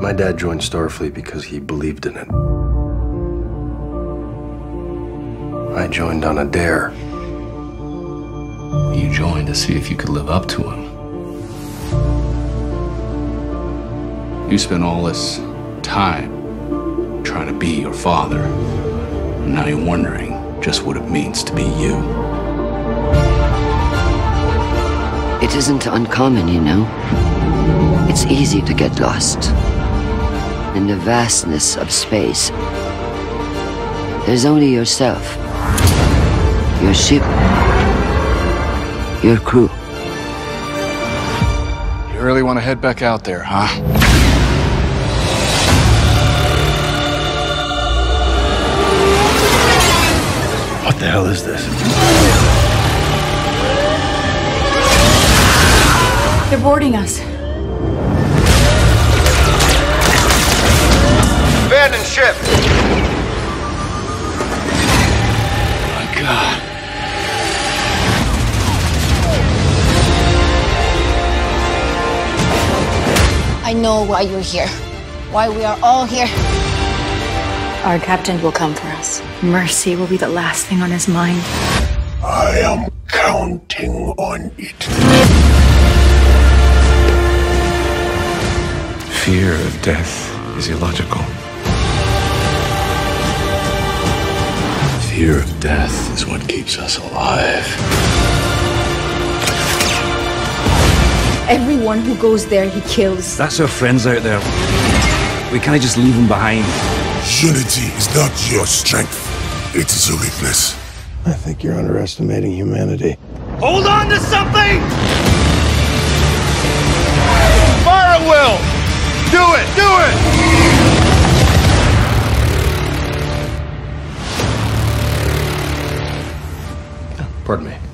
My dad joined Starfleet because he believed in it. I joined on a dare. You joined to see if you could live up to him. You spent all this time trying to be your father, and now you're wondering just what it means to be you. It isn't uncommon, you know. It's easy to get lost in the vastness of space. There's only yourself, your ship, your crew. You really want to head back out there, huh? What the hell is this? They're boarding us. Abandon ship! My God. I know why you're here. Why we are all here. Our captain will come for us. Mercy will be the last thing on his mind. I am counting on it. Fear of death is illogical. Fear of death is what keeps us alive. Everyone who goes there, he kills. That's our friends out there. We can't just leave them behind. Unity is not your strength, it is a weakness. I think you're underestimating humanity. Hold on to something! Fire will! Do it! Do it! Pardon me.